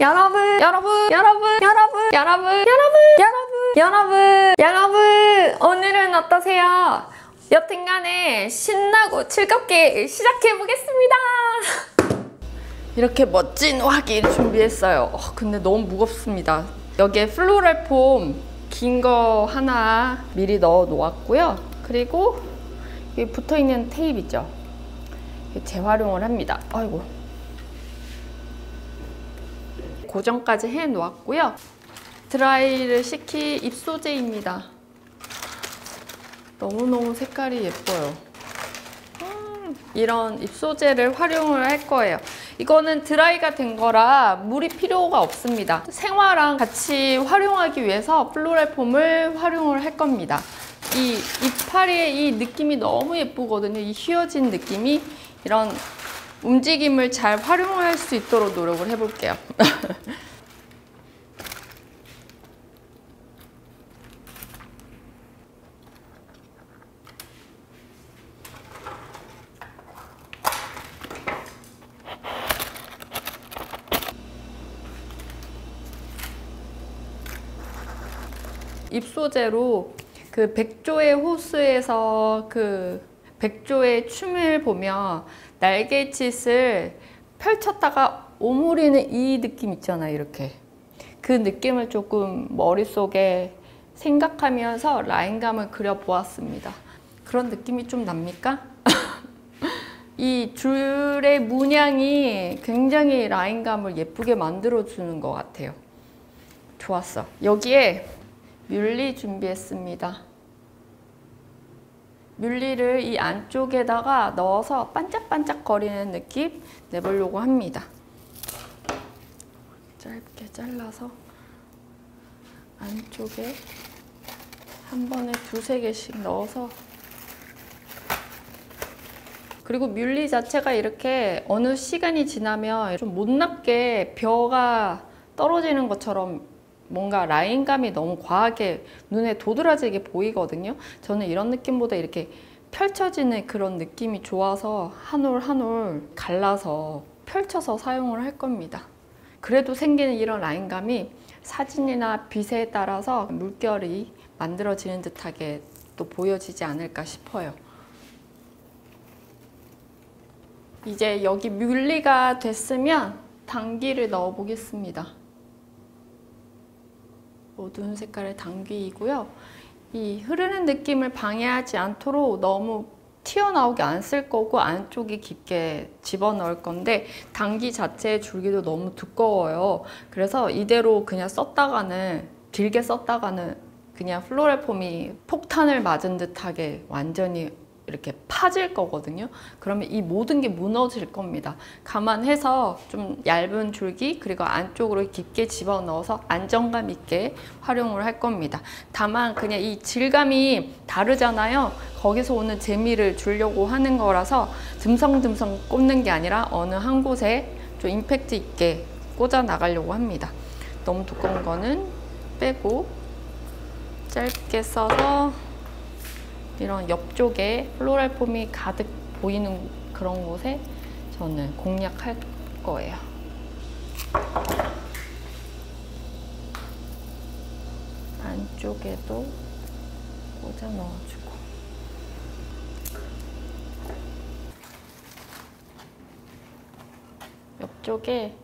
여러분, 여러분, 여러분, 여러분, 여러분, 여러분, 여러분, 여러분, 여러분, 오늘은 어떠세요? 여튼간에 신나고 즐겁게 시작해보겠습니다. 이렇게 멋진 화기 준비했어요. 어, 근데 너무 무겁습니다. 여기에 플로럴 폼 긴 거 하나 미리 넣어 놓았고요. 그리고 여기 붙어있는 테이프 있죠? 재활용을 합니다. 아이고. 고정까지 해 놓았고요. 드라이를 시키 입소재입니다. 너무너무 색깔이 예뻐요. 음, 이런 입소재를 활용을 할 거예요. 이거는 드라이가 된 거라 물이 필요가 없습니다. 생화랑 같이 활용하기 위해서 플로럴 폼을 활용을 할 겁니다. 이 이파리의 이 느낌이 너무 예쁘거든요. 이 휘어진 느낌이 이런 움직임을 잘 활용할 수 있도록 노력을 해볼게요. 입소재로 그 백조의 호수에서 그 백조의 춤을 보면 날개짓을 펼쳤다가 오므리는 이 느낌 있잖아요 이렇게 그 느낌을 조금 머릿속에 생각하면서 라인감을 그려보았습니다 그런 느낌이 좀 납니까? 이 줄의 문양이 굉장히 라인감을 예쁘게 만들어주는 것 같아요 좋았어 여기에 뮬리 준비했습니다. 뮬리를 이 안쪽에다가 넣어서 반짝반짝 거리는 느낌 내보려고 합니다. 짧게 잘라서 안쪽에 한 번에 두세 개씩 넣어서 그리고 뮬리 자체가 이렇게 어느 시간이 지나면 좀 못납게 벼가 떨어지는 것처럼 뭔가 라인감이 너무 과하게 눈에 도드라지게 보이거든요. 저는 이런 느낌보다 이렇게 펼쳐지는 그런 느낌이 좋아서 한 올 한 올 갈라서 펼쳐서 사용을 할 겁니다. 그래도 생기는 이런 라인감이 사진이나 빛에 따라서 물결이 만들어지는 듯하게 또 보여지지 않을까 싶어요. 이제 여기 뮬리가 됐으면 당기를 넣어 보겠습니다. 어두운 색깔의 당귀이고요. 이 흐르는 느낌을 방해하지 않도록 너무 튀어나오게 안 쓸 거고 안쪽에 깊게 집어넣을 건데 당귀 자체의 줄기도 너무 두꺼워요. 그래서 이대로 그냥 썼다가는 길게 썼다가는 그냥 플로럴 폼이 폭탄을 맞은 듯하게 완전히 이렇게 파질 거거든요. 그러면 이 모든 게 무너질 겁니다. 감안해서 좀 얇은 줄기 그리고 안쪽으로 깊게 집어넣어서 안정감 있게 활용을 할 겁니다. 다만 그냥 이 질감이 다르잖아요. 거기서 오는 재미를 주려고 하는 거라서 듬성듬성 꼽는 게 아니라 어느 한 곳에 좀 임팩트 있게 꽂아 나가려고 합니다. 너무 두꺼운 거는 빼고 짧게 써서 이런 옆쪽에 플로랄 폼이 가득 보이는 그런 곳에 저는 공략할 거예요. 안쪽에도 꽂아 넣어주고 옆쪽에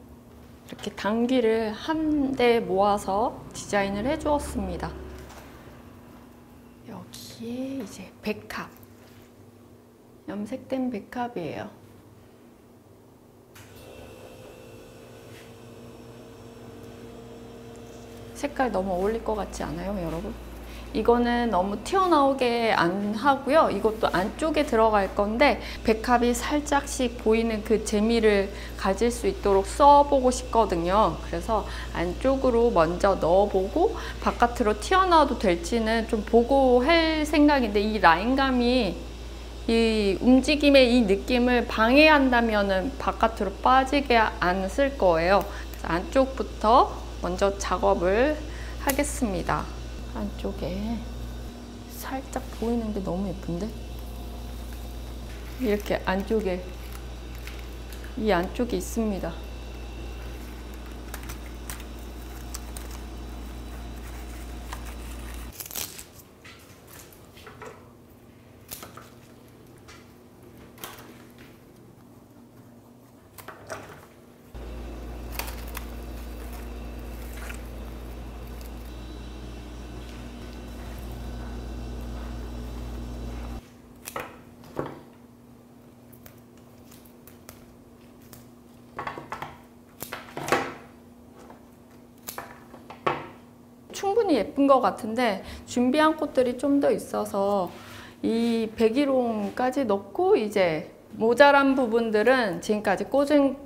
이렇게 당귀를 한데 모아서 디자인을 해주었습니다. 여기에 이제 백합 염색된 백합이에요 색깔 너무 어울릴 것 같지 않아요 여러분? 이거는 너무 튀어나오게 안 하고요. 이것도 안쪽에 들어갈 건데 백합이 살짝씩 보이는 그 재미를 가질 수 있도록 써보고 싶거든요. 그래서 안쪽으로 먼저 넣어보고 바깥으로 튀어나와도 될지는 좀 보고 할 생각인데 이 라인감이 이 움직임의 이 느낌을 방해한다면 바깥으로 빠지게 안 쓸 거예요. 안쪽부터 먼저 작업을 하겠습니다. 안쪽에 살짝 보이는 게 너무 예쁜데? 이렇게 안쪽에 이 안쪽에 있습니다. 충분히 예쁜 것 같은데 준비한 꽃들이 좀 더 있어서 이 백일홍까지 넣고 이제 모자란 부분들은 지금까지 꽂은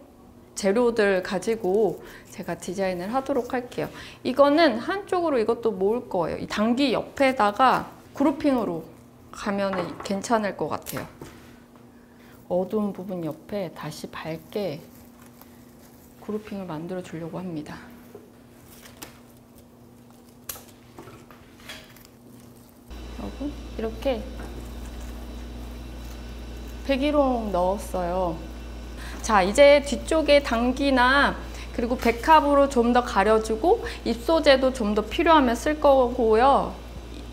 재료들 가지고 제가 디자인을 하도록 할게요. 이거는 한쪽으로 이것도 모을 거예요. 이 당기 옆에다가 그루핑으로 가면 괜찮을 것 같아요. 어두운 부분 옆에 다시 밝게 그루핑을 만들어 주려고 합니다. 그리고 이렇게 백일홍 넣었어요. 자, 이제 뒤쪽에 당기나 그리고 백합으로 좀 더 가려주고 입소재도 좀 더 필요하면 쓸 거고요.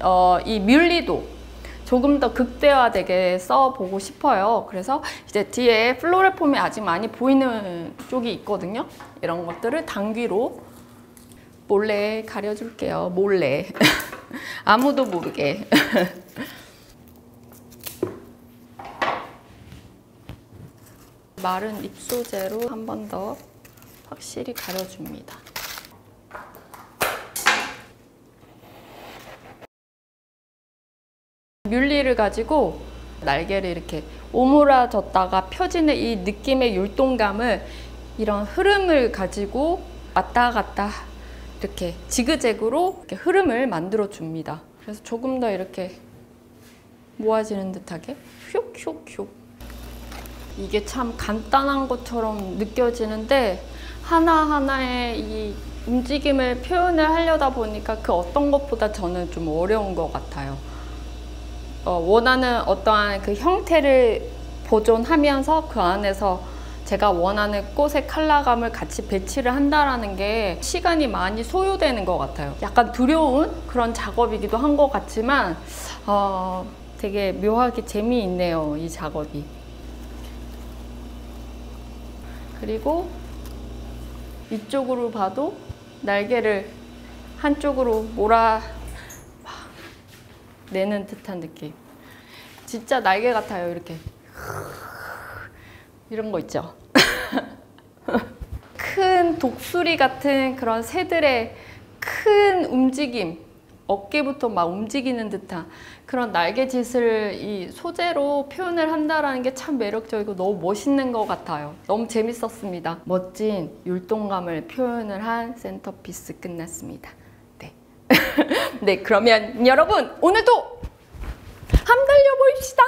어, 이 뮬리도 조금 더 극대화되게 써보고 싶어요. 그래서 이제 뒤에 플로럴 폼이 아직 많이 보이는 쪽이 있거든요. 이런 것들을 당귀로 몰래 가려줄게요. 몰래. 아무도 모르게. 마른 입소재로 한 번 더 확실히 가려줍니다. 뮬리를 가지고 날개를 이렇게 오므라졌다가 펴지는 이 느낌의 율동감을 이런 흐름을 가지고 왔다 갔다 이렇게 지그재그로 이렇게 흐름을 만들어 줍니다. 그래서 조금 더 이렇게 모아지는 듯하게 슉슉슉 이게 참 간단한 것처럼 느껴지는데 하나하나의 이 움직임을 표현을 하려다 보니까 그 어떤 것보다 저는 좀 어려운 것 같아요. 어, 원하는 어떠한 그 형태를 보존하면서 그 안에서 제가 원하는 꽃의 컬러감을 같이 배치를 한다라는 게 시간이 많이 소요되는 것 같아요. 약간 두려운 그런 작업이기도 한 것 같지만 어, 되게 묘하게 재미있네요. 이 작업이. 그리고 이쪽으로 봐도 날개를 한쪽으로 몰아 내는 듯한 느낌. 진짜 날개 같아요, 이렇게. 이런 거 있죠. 큰 독수리 같은 그런 새들의 큰 움직임, 어깨부터 막 움직이는 듯한 그런 날개짓을 이 소재로 표현을 한다는 게 참 매력적이고 너무 멋있는 것 같아요. 너무 재밌었습니다. 멋진 율동감을 표현을 한 센터피스 끝났습니다. 네. 네, 그러면 여러분 오늘도 함 달려봅시다.